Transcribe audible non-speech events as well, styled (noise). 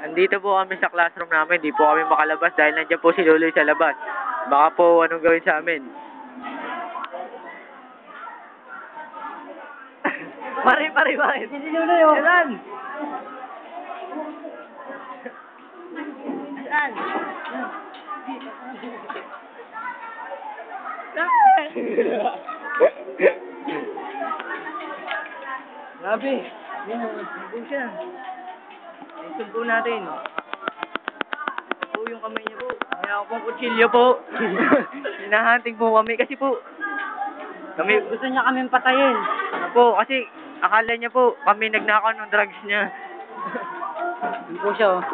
Andito po kami sa classroom namin, di po kami makalabas dahil nandiyan po si Luloy sa labas. Baka po anong gawin sa amin. Pare, pare, pare. Si Luloy, oh. Saan? Saan? Grabe. Yan, nagsubo siya. Nagsubo natin. Po yung kamay niya po. May ako pong kutsilyo po. (laughs) Hinahanting po kami kasi po. Kami, gusto niya kami patayin. Ano po, kasi akala niya po kami nagnakaw ng drugs niya. Yun po siya oh.